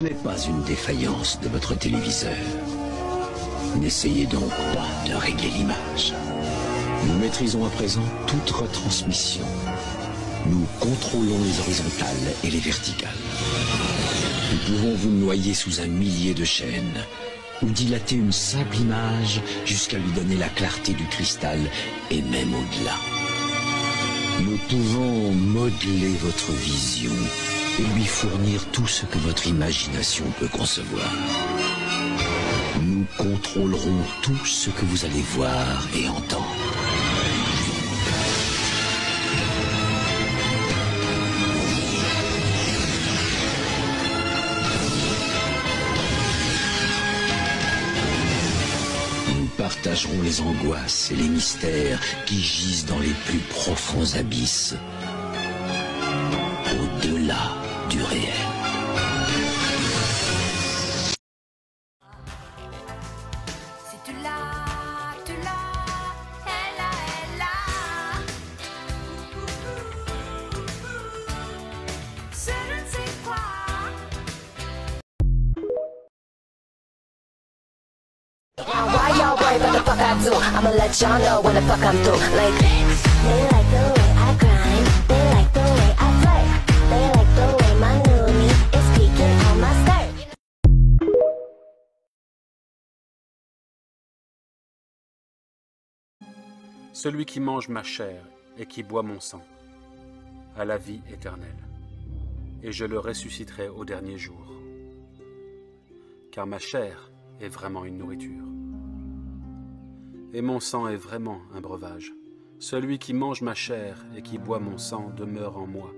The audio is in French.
Ce n'est pas une défaillance de votre téléviseur. N'essayez donc pas de régler l'image. Nous maîtrisons à présent toute retransmission. Nous contrôlons les horizontales et les verticales. Nous pouvons vous noyer sous un millier de chaînes ou dilater une simple image jusqu'à lui donner la clarté du cristal et même au-delà. Nous pouvons modeler votre vision et lui fournir tout ce que votre imagination peut concevoir. Nous contrôlerons tout ce que vous allez voir et entendre. Nous partagerons les angoisses et les mystères qui gisent dans les plus profonds abysses, au-delà do? I'ma let y'all know when the fuck I'm through. Like they like the way I grind, they like the way I flirt, they like the way my me is peeking on my skirt. Celui qui mange ma chair et qui boit mon sang a la vie éternelle, et je le ressusciterai au dernier jour. Car ma chair est vraiment une nourriture, et mon sang est vraiment un breuvage. Celui qui mange ma chair et qui boit mon sang demeure en moi,